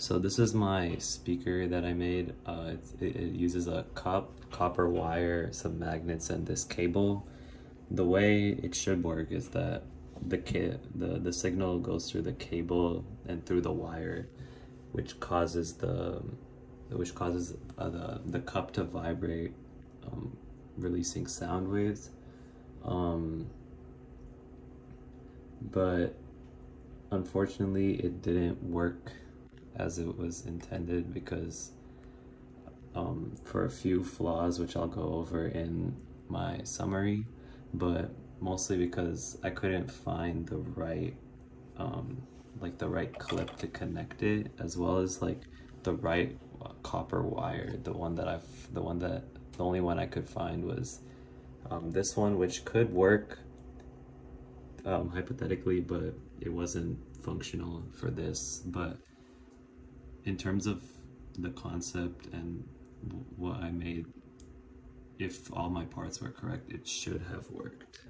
So this is my speaker that I made. Uh, it, it, uses a cop, copper wire, some magnets, and this cable. The way it should work is that the the the signal goes through the cable and through the wire, which causes the which causes uh, the the cup to vibrate, um, releasing sound waves. Um, but unfortunately, it didn't work as it was intended because um, for a few flaws, which I'll go over in my summary, but mostly because I couldn't find the right, um, like the right clip to connect it, as well as like the right copper wire. The one that I've, the one that, the only one I could find was um, this one, which could work um, hypothetically, but it wasn't functional for this. But in terms of the concept and what I made, if all my parts were correct, it should have worked.